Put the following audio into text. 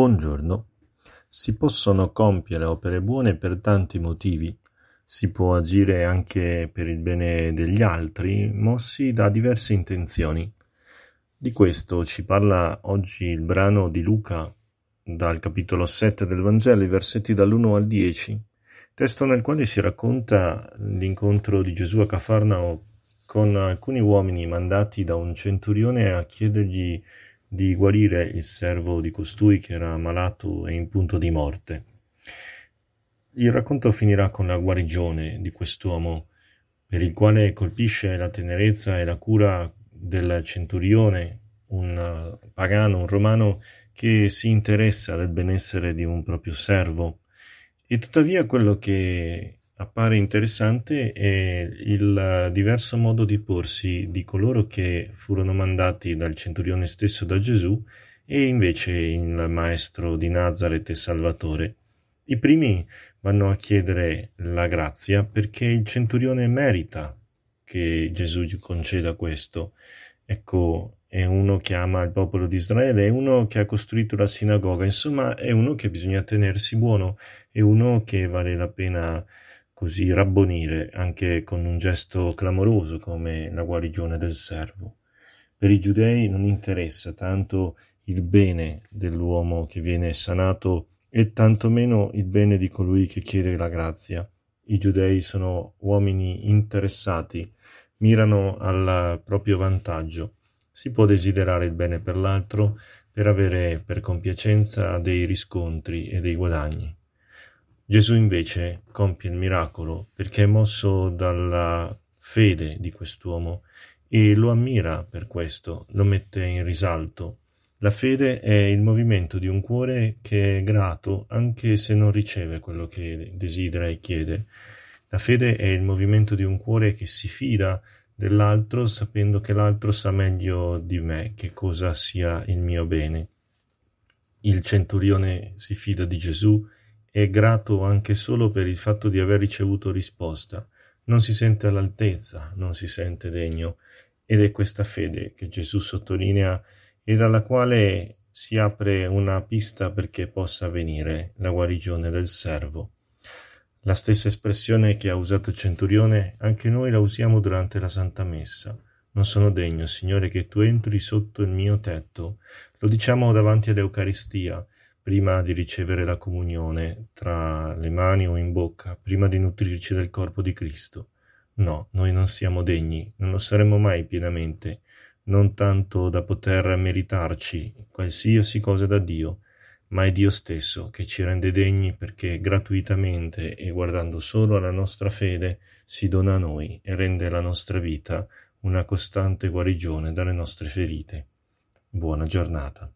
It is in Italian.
Buongiorno. Si possono compiere opere buone per tanti motivi. Si può agire anche per il bene degli altri, mossi da diverse intenzioni. Di questo ci parla oggi il brano di Luca dal capitolo 7 del Vangelo, i versetti dall'1 al 10, testo nel quale si racconta l'incontro di Gesù a Cafarnao con alcuni uomini mandati da un centurione a chiedergli di guarire il servo di costui che era malato e in punto di morte. Il racconto finirà con la guarigione di quest'uomo, per il quale colpisce la tenerezza e la cura del centurione, un pagano, un romano che si interessa del benessere di un proprio servo. E tuttavia quello che appare interessante il diverso modo di porsi di coloro che furono mandati dal centurione stesso da Gesù e invece il maestro di Nazareth e Salvatore. I primi vanno a chiedere la grazia perché il centurione merita che Gesù gli conceda questo. Ecco, è uno che ama il popolo di Israele, è uno che ha costruito la sinagoga, insomma è uno che bisogna tenersi buono, è uno che vale la pena così rabbonire anche con un gesto clamoroso come la guarigione del servo. Per i giudei non interessa tanto il bene dell'uomo che viene sanato e tantomeno il bene di colui che chiede la grazia. I giudei sono uomini interessati, mirano al proprio vantaggio. Si può desiderare il bene per l'altro per avere per compiacenza dei riscontri e dei guadagni. Gesù invece compie il miracolo perché è mosso dalla fede di quest'uomo e lo ammira per questo, lo mette in risalto. La fede è il movimento di un cuore che è grato anche se non riceve quello che desidera e chiede. La fede è il movimento di un cuore che si fida dell'altro sapendo che l'altro sa meglio di me che cosa sia il mio bene. Il centurione si fida di Gesù è grato anche solo per il fatto di aver ricevuto risposta, non si sente all'altezza, non si sente degno, ed è questa fede che Gesù sottolinea e dalla quale si apre una pista perché possa avvenire la guarigione del servo. La stessa espressione che ha usato il centurione, anche noi la usiamo durante la Santa Messa. Non sono degno, Signore, che tu entri sotto il mio tetto. Lo diciamo davanti all'Eucaristia, prima di ricevere la comunione tra le mani o in bocca, prima di nutrirci del corpo di Cristo. No, noi non siamo degni, non lo saremo mai pienamente, non tanto da poter meritarci qualsiasi cosa da Dio, ma è Dio stesso che ci rende degni perché gratuitamente e guardando solo alla nostra fede si dona a noi e rende la nostra vita una costante guarigione dalle nostre ferite. Buona giornata.